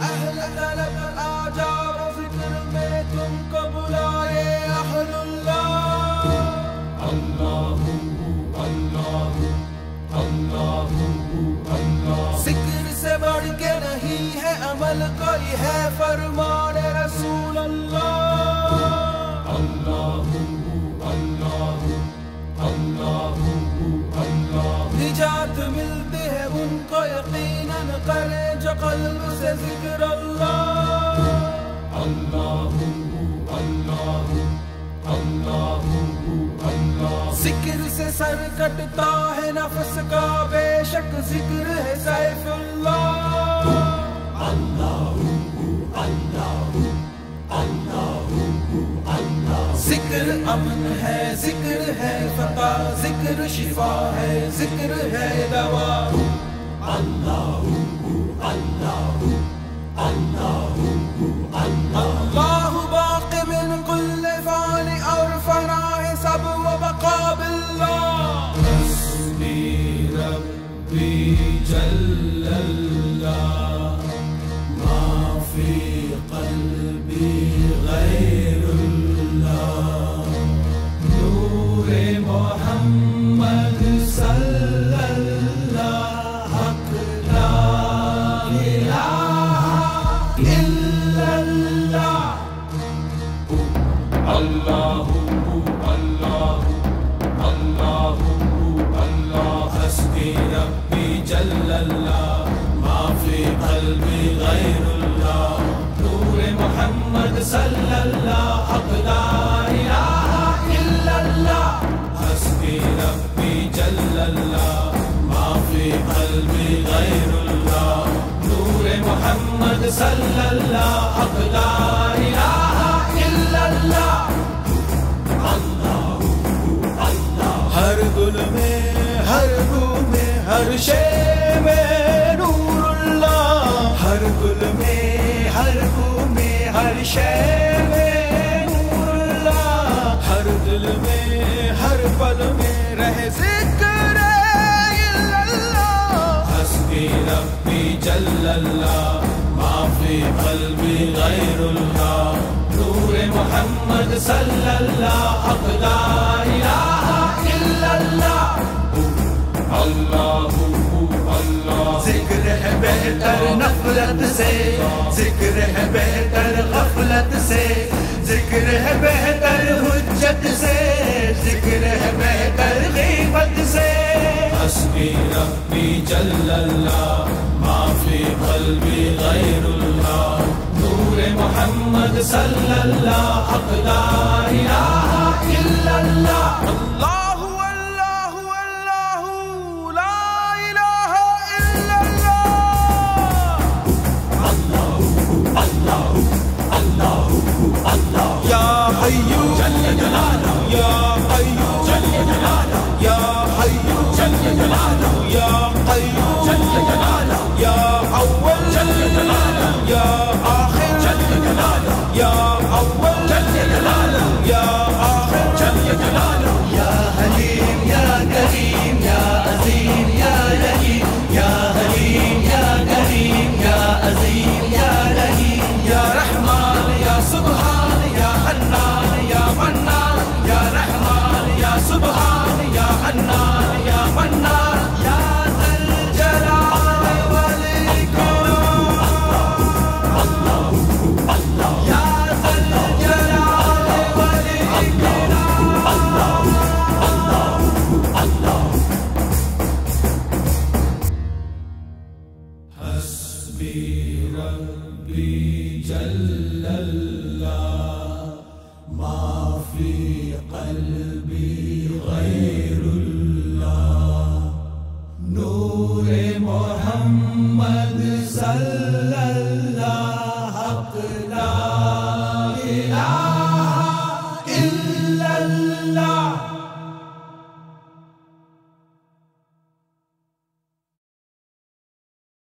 اہل طلب و میں تم کو بلائے اہل اللہ۔ ذکر سے بڑھ کے نہیں ہے عمل کوئی ہے فرمان رسول اللہ۔ نجات ملتی ہے ان کو یقیناً کرے جو قلب سے ذکر اللہ اللہ اللہ اللہ اللہ ذکر سے سر کٹتا ہے نفس کا بے شک ذکر ہے سیف اللہ اللہ اللہ ذکر امن ہے ذکر ہے فتح ذکر شفا ہے ذکر ہے دوا الله باق من كل حسبي ربي ما في قلبي غير صلی اللہ لا الہ الا اللہ حسبی ربی جل اللہ ما فی قلبی غیر اللہ نور محمد صلی اللہ لا ہر بو میں، ہر شے میں نور اللہ۔ ہر گل میں، ہر بو میں، ہر شے میں نور اللہ۔ ہر دل میں، ہر پل میں رہ ذکر اللہ۔ حسبی ربی جل اللہ ما فی قلبی غیر اللہ۔ نور محمد صلی اللہ، حق لا الہ الا اللہ۔ اللہ اللہ ذکر ہے بہتر نفرت سے، ذکر ہے بہتر غفلت سے، ذکر ہے بہتر حجت سے، ذکر ہے بہتر غیبت سے۔ حسبی ربی جل اللہ ما فی قلبی غیر اللہ۔ نور محمد صلی اللہ، حق لا الہ الا اللہ اللہ۔ جلاله يا قيوم. جل جلاله يا وسلم